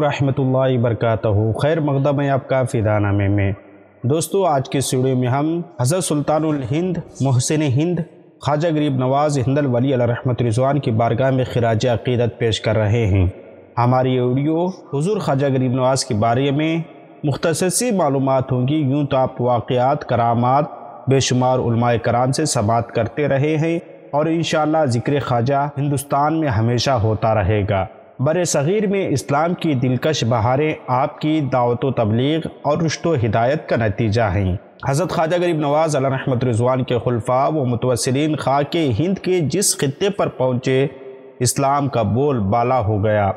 रहमतुल्लाहि वरकatuh खैर मकदम है आपका फ़िदाना में। दोस्तों, आज के स्टूडियो में हम हज़रत सुल्तानुल हिंद, मोहसिन हिंद, ख्वाजा गरीब नवाज़ हिंदल वली रहमत रिजवान की बारगाह में खराज अकीदत पेश कर रहे हैं। हमारी वीडियो हुजूर ख्वाजा गरीब नवाज़ के बारे में मुख्तर सी मालूम होंगी। यूँ तो आप वाक़ात करामात, बेशुमार कराम से समात करते रहे हैं। और इन ज़िक्र ख्वाजा हिंदुस्तान में हमेशा होता रहेगा। बर सग़ीर में इस्लाम की दिलकश बहारें आपकी दावत तबलीग और रुश्त हिदायत का नतीजा हैं। हज़रत ख्वाजा गरीब नवाज़ रहमत रिजवान के खुलफा व मुतवसरीन खा के हिंद के जिस खत्े पर पहुँचे, इस्लाम का बोल बाला हो गया।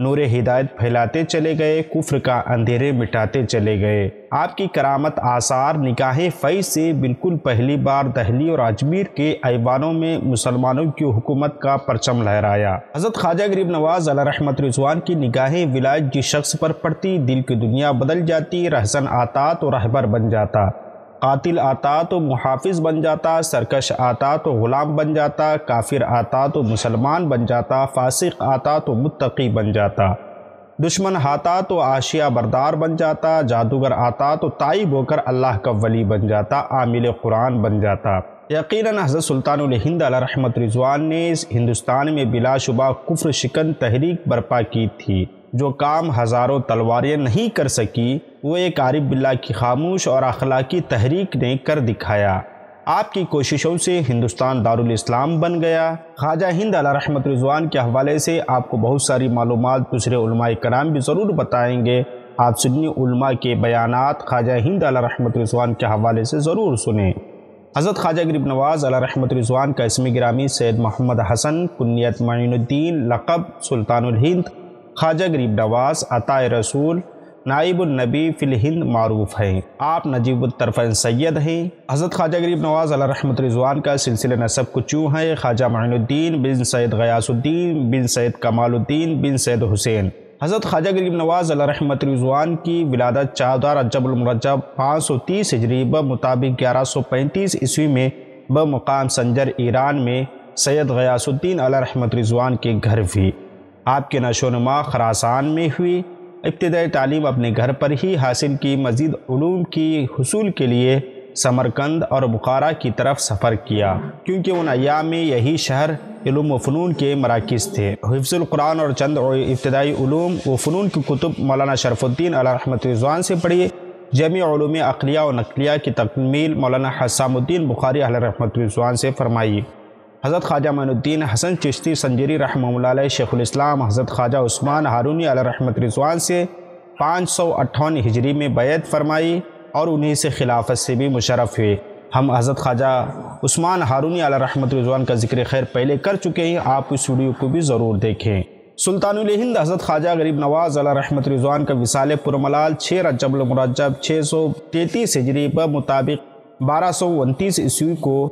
नूर हिदायत फैलाते चले गए, कुफ्र का अंधेरे मिटाते चले गए। आपकी करामत आसार, निकाह फ़ई से बिल्कुल पहली बार दहली और अजमेर के ऐवानों में मुसलमानों की हुकूमत का परचम लहराया। हज़रत ख्वाजा गरीब नवाज़ रहमत रिजवान की निगाहें विलायत जिस शख्स पर पड़ती, दिल की दुनिया बदल जाती, रहसन आतात और रहबर बन जाता। कातिल आता तो मुहाफिज बन जाता, सरकश आता तो ग़ुलाम बन जाता, काफिर आता तो मुसलमान बन जाता, फासिक आता तो मुत्तकी बन जाता। दुश्मन आता तो आशिया बरदार बन जाता, जादूगर आता तो ताइब होकर अल्लाह का वली बन जाता, आमिल कुरान बन जाता। यकीन हज़रत सुल्तान हिंद रहमत रिजवान ने हिंदुस्तान में बिलाशुबा कुफ्र शिकन तहरीक बर्पा की थी, जो काम हज़ारों तलवारें नहीं कर सकी वो एक आरिफ बिल्ला की खामोश और अखलाकी तहरीक ने कर दिखाया। आपकी कोशिशों से हिंदुस्तान दारुल इस्लाम बन गया। ख्वाजा हिंद अला रहमत रिजवान के हवाले से आपको बहुत सारी मालूम दूसरे कराम भी ज़रूर बताएँगे। आप सुन्नी उलमा के बयान ख्वाजा हिंद अला रहमत रिजवान के हवाले से ज़रूर सुने। हज़रत ख्वाजा गरीब नवाज़ अला रहमत रिजवान का इसमी ग्रामी सैद मोहम्मद हसन कुन्नीत माइनुद्दीन लक़ब सुल्तानुल हिंद। ख्वाजा गरीब नवाज़ अताए रसूल नाइबुलनबी फ़िल हिंद मारूफ हैं। आप नजीबुलतरफ़न सैद हैं। हज़रत ख्वाजा गरीब नवाज़ रहमत रिजवान का सिलसिला नसब कुछ यूँ है। ख्वाजा माइनुद्दीन बिन सैद गयासुद्दीन बिन सैद कमालुद्दीन बिन सैद हुसैन। हज़रत ख्वाजा गरीब नवाज़ रहमत रिजवान की विलादत चादार अजबुलमरजब पाँच सौ तीस हिजरी मुताबिक ग्यारह सौ पैंतीस ईस्वी में ब मुकाम संजर ईरान में सैद गयासुद्दीन रहमत रिजवान के घर हुई। आपके नशोनुमा खरासान में हुई। इब्तदाई तालीम अपने घर पर ही हासिल की, मज़ीद की, हसूल के लिए समरकंद और बुखारा की तरफ़ सफ़र किया। क्योंकि उन अयाम में यही शहर इलम फ़नून के मराकज़ थे। हिफ्ज़ुल्कुरान और चंद इब्तदाई व फ़नून की कुतुब मौलाना शरफुद्दीन रहमत रिजवान से पढ़ी। जमी अकलिया और नकलिया की तकमील मौलाना हसामुद्दीन बुखारी रहमत रिजवान से फरमाई। हज़रत ख्वाजा मैनुद्दीन हसन चिश्ती संजरी रहम शेख़ुलस्लाम हज़रत ख्वाजा उस्मान हारूनी रहमत रिजवान से पाँच सौ अट्ठावन हिजरी में बैत फरमाई और उन्हीं से खिलाफत से भी मुशरफ हुए। हम हज़रत ख्वाजा उस्मान हारूनी रहमत रिजवान का ज़िक्र खैर पहले कर चुके हैं, आप इस वीडियो को भी ज़रूर देखें। सुल्तान हिंद हज़रत ख्वाजा गरीब नवाज़ रहमत रिजवान का विसाल पुरमलाल छः रजबुलमरजब छः सौ तैंतीस हिजरी ब मुताबिक बारह सौ उनतीस ईस्वी को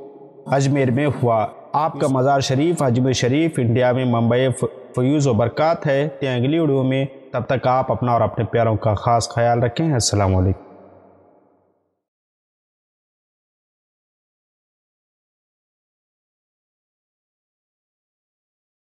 अजमेर में हुआ। आपका मज़ार शरीफ अजमेर शरीफ, इंडिया में मुंबई फ्यूज़ व बरक़ात है। अगली वीडियो में तब तक आप अपना और अपने प्यारों का ख़ास ख्याल रखें। असलकम